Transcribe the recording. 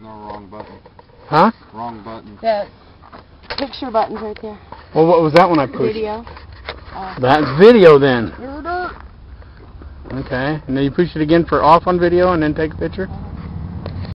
No, wrong button. Huh? Wrong button. The picture button's right there. Well, what was that one I pushed? Video. Uh, That's video then. Okay. And then you push it again for off on video and then take a picture? Uh-huh.